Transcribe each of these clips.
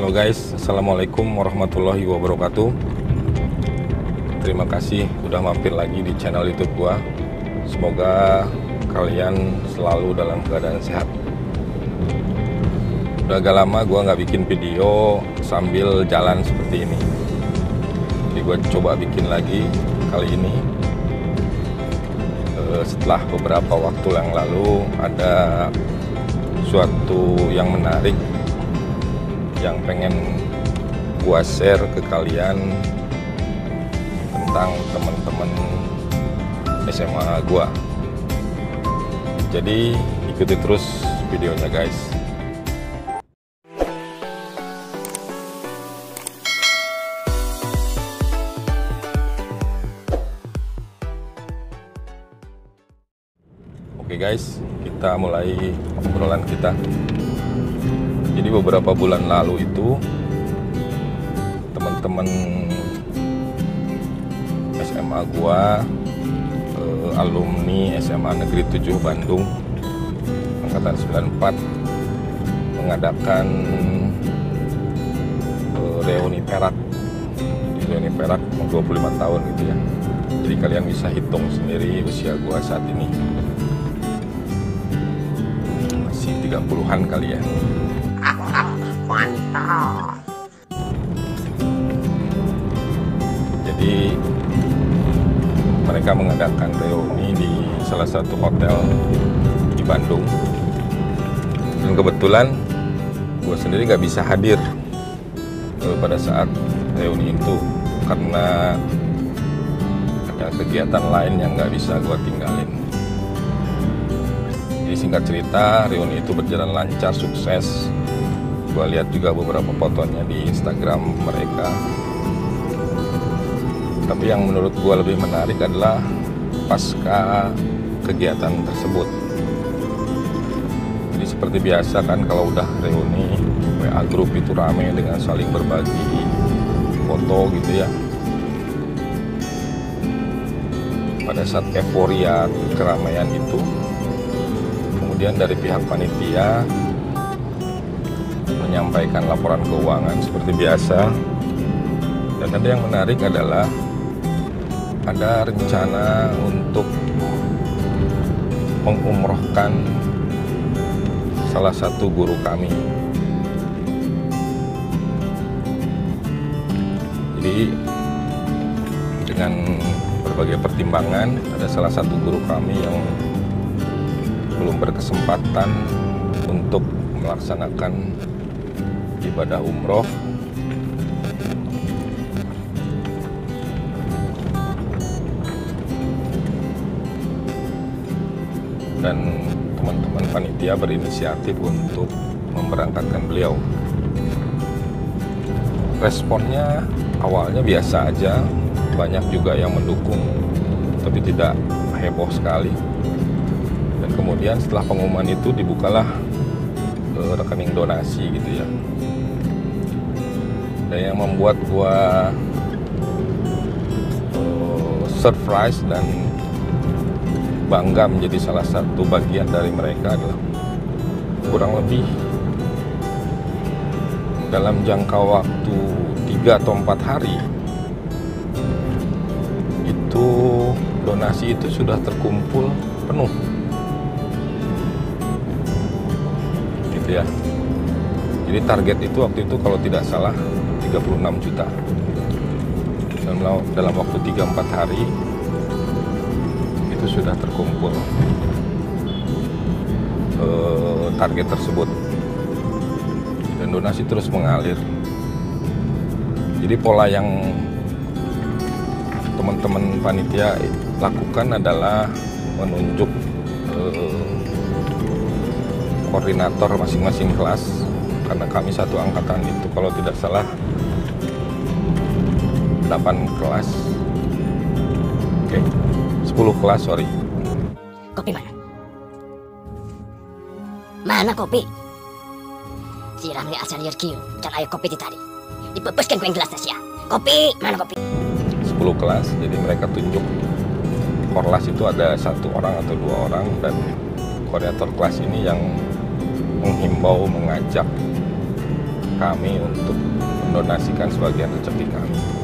Halo guys, Assalamualaikum warahmatullahi wabarakatuh. Terima kasih udah mampir lagi di channel youtube gua. Semoga kalian selalu dalam keadaan sehat. Udah agak lama gua nggak bikin video sambil jalan seperti ini. Jadi gua coba bikin lagi kali ini. Eh, Setelah beberapa waktu yang lalu ada suatu yang menarik yang pengen gua share ke kalian tentang teman-teman SMA gua. Jadi ikuti terus videonya guys. Oke guys, kita mulai obrolan kita. Jadi beberapa bulan lalu itu teman-teman SMA gua eh, alumni SMA Negeri 7 Bandung angkatan 94 mengadakan eh, reuni perak. Di reuni perak 25 tahun gitu ya. Jadi kalian bisa hitung sendiri usia gua saat ini. Masih 30-an kali ya. Mantap. Jadi mereka mengadakan reuni di salah satu hotel di Bandung. Dan kebetulan gue sendiri nggak bisa hadir pada saat reuni itu karena ada kegiatan lain yang nggak bisa gue tinggalin. Jadi singkat cerita reuni itu berjalan lancar, sukses. Gue lihat juga beberapa fotonya di Instagram mereka. Tapi yang menurut gue lebih menarik adalah pasca kegiatan tersebut. Jadi seperti biasa kan kalau udah reuni WA grup itu rame dengan saling berbagi foto gitu ya. Pada saat euforia keramaian itu kemudian dari pihak panitia menyampaikan laporan keuangan seperti biasa dan ada yang menarik adalah ada rencana untuk mengumrohkan salah satu guru kami. Jadi dengan berbagai pertimbangan ada salah satu guru kami yang belum berkesempatan untuk melaksanakan ibadah umroh dan teman-teman panitia berinisiatif untuk memberangkatkan beliau. Responnya awalnya biasa aja, banyak juga yang mendukung, tapi tidak heboh sekali. Dan kemudian setelah pengumuman itu dibukalah eh, rekening donasi gitu ya. Dan yang membuat gua eh, surprise dan bangga menjadi salah satu bagian dari mereka adalah kurang lebih dalam jangka waktu 3 atau 4 hari itu donasi itu sudah terkumpul penuh. Gitu ya. Jadi target itu waktu itu kalau tidak salah 36 juta. Dalam, dalam waktu 3-4 hari itu sudah terkumpul. Eh, target tersebut. Dan donasi terus mengalir. Jadi pola yang teman-teman panitia lakukan adalah menunjuk eh, koordinator masing-masing kelas. Karena kami satu angkatan itu kalau tidak salah 8 kelas oke 10 kelas sorry Kopi mana? Mana kopi? Si Ramli asal Yerkiu, dan ayo kopi di tadi. Dipepeskan kue gelas Tasya. Kopi, mana kopi? 10 kelas jadi mereka tunjuk korlas itu ada satu orang atau dua orang dan koordinator kelas ini yang menghimbau mengajak kami untuk mendonasikan sebagian rezeki kami.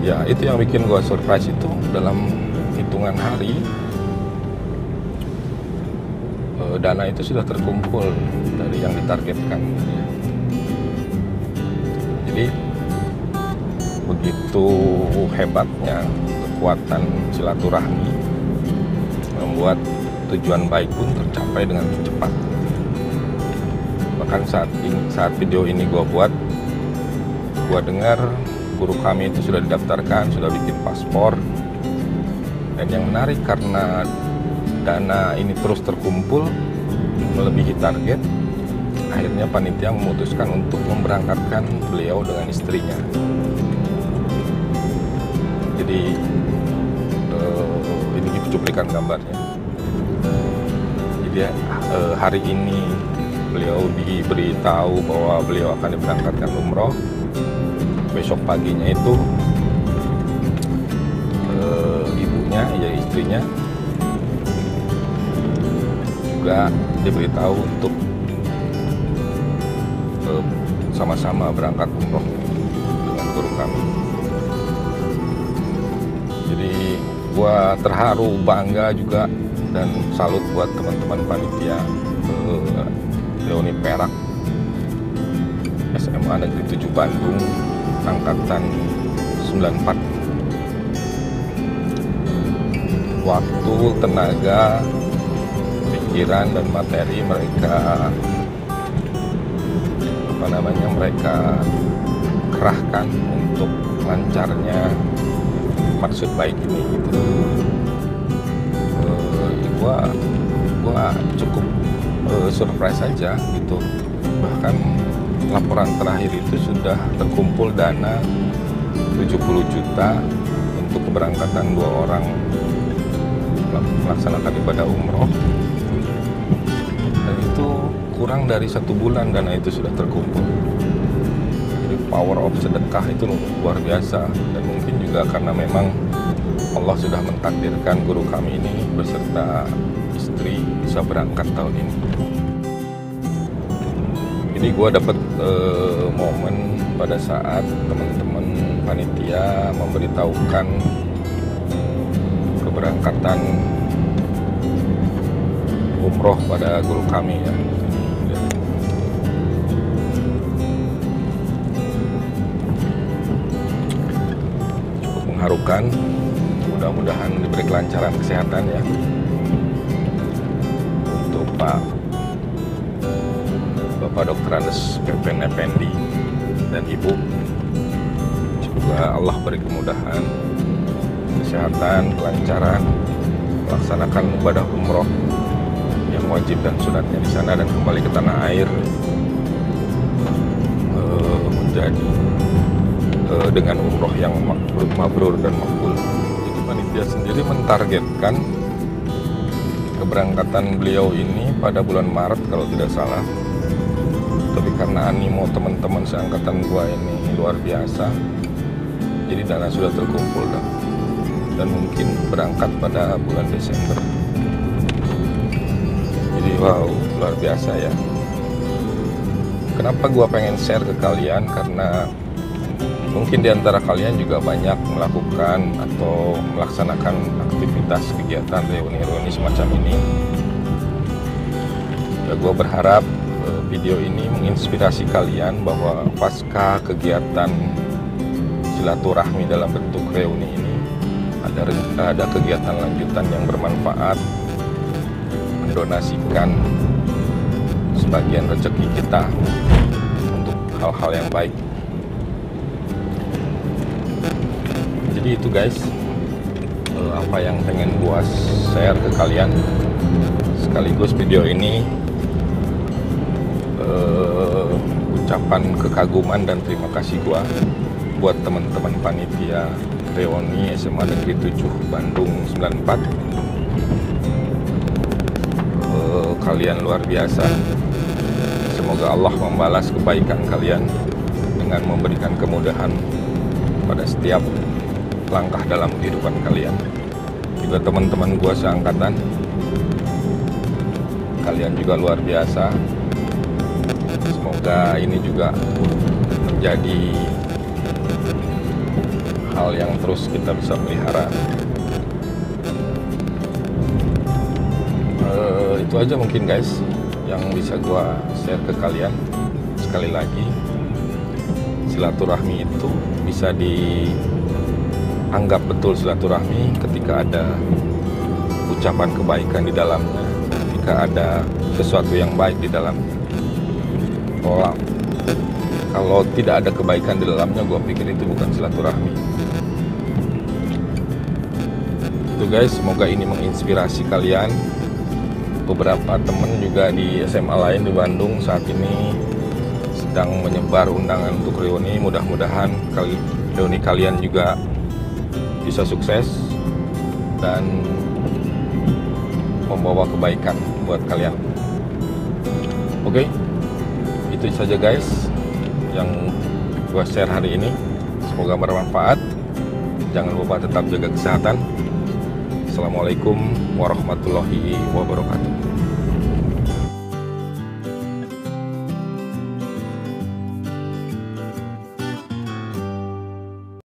Ya itu yang bikin gue surprise itu dalam hitungan hari eh, dana itu sudah terkumpul dari yang ditargetkan. Jadi begitu hebatnya kekuatan silaturahmi membuat tujuan baik pun tercapai dengan cepat. Bahkan saat ini, saat video ini gue buat, gue dengar guru kami itu sudah didaftarkan, sudah bikin paspor. Dan yang menarik karena dana ini terus terkumpul melebihi target, akhirnya panitia memutuskan untuk memberangkatkan beliau dengan istrinya. Jadi eh, ini cuplikan gambarnya. Jadi eh, hari ini beliau diberitahu bahwa beliau akan diberangkatkan umroh. Besok paginya itu eh, ibunya, ya istrinya juga diberitahu untuk eh, sama-sama berangkat umroh dengan guru kami. Jadi gua terharu, bangga juga dan salut buat teman-teman panitia eh, Reuni Perak SMA Negeri 7 Bandung angkatan 94 waktu, tenaga, pikiran dan materi mereka apa namanya mereka kerahkan untuk lancarnya maksud baik ini gitu. Uh, gua gua cukup uh, surprise aja gitu. Bahkan laporan terakhir itu sudah terkumpul dana 70 juta untuk keberangkatan dua orang melaksanakan ibadah umroh. Dan itu kurang dari satu bulan dana itu sudah terkumpul. Jadi power of sedekah itu luar biasa. Dan mungkin juga karena memang Allah sudah mentakdirkan guru kami ini beserta istri bisa berangkat tahun ini jadi gue dapat eh, momen pada saat teman-teman panitia memberitahukan keberangkatan umroh pada guru kami ya. Cukup mengharukan. Mudah-mudahan diberi kelancaran kesehatan ya untuk Pak Bapak Dr. Andes Pepen Effendi dan Ibu. Semoga Allah beri kemudahan kesehatan, kelancaran, melaksanakan ibadah umroh yang wajib dan sunatnya di sana dan kembali ke tanah air uh, menjadi uh, dengan umroh yang mabrur, mabrur dan makbul. Jadi panitia sendiri mentargetkan keberangkatan beliau ini pada bulan Maret kalau tidak salah. Karena animo teman-teman seangkatan gua ini luar biasa, jadi dana sudah terkumpul dah dan mungkin berangkat pada bulan Desember. Jadi wow, luar biasa ya. Kenapa gua pengen share ke kalian? Karena mungkin di antara kalian juga banyak melakukan atau melaksanakan aktivitas kegiatan reuni-reuni semacam ini. Ya, gua berharap video ini menginspirasi kalian bahwa pasca kegiatan silaturahmi dalam bentuk reuni ini ada ada kegiatan lanjutan yang bermanfaat mendonasikan sebagian rezeki kita untuk hal-hal yang baik. Jadi itu guys. Eh, apa yang pengen gua share ke kalian sekaligus video ini ucapan kekaguman dan terima kasih gua buat teman-teman panitia Reoni SMA Negeri 7 Bandung 94 Eh, kalian luar biasa. Semoga Allah membalas kebaikan kalian dengan memberikan kemudahan pada setiap langkah dalam kehidupan kalian. Juga teman-teman gua seangkatan kalian juga luar biasa semoga ini juga menjadi hal yang terus kita bisa pelihara. Eh, itu aja mungkin guys yang bisa gua share ke kalian. Sekali lagi silaturahmi itu bisa dianggap betul silaturahmi ketika ada ucapan kebaikan di dalamnya ketika ada sesuatu yang baik di dalamnya kalau kalau tidak ada kebaikan di dalamnya gue pikir itu bukan silaturahmi. Itu guys semoga ini menginspirasi kalian. Beberapa temen juga di SMA lain di Bandung saat ini sedang menyebar undangan untuk reuni. Mudah-mudahan kali reuni kalian juga bisa sukses dan membawa kebaikan buat kalian. Oke itu saja guys yang gua share hari ini. Semoga bermanfaat. Jangan lupa tetap jaga kesehatan. Assalamualaikum warahmatullahi wabarakatuh